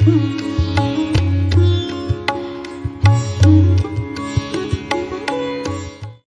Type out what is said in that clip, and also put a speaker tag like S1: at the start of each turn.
S1: Mm-hmm.